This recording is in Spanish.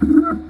Grrrr.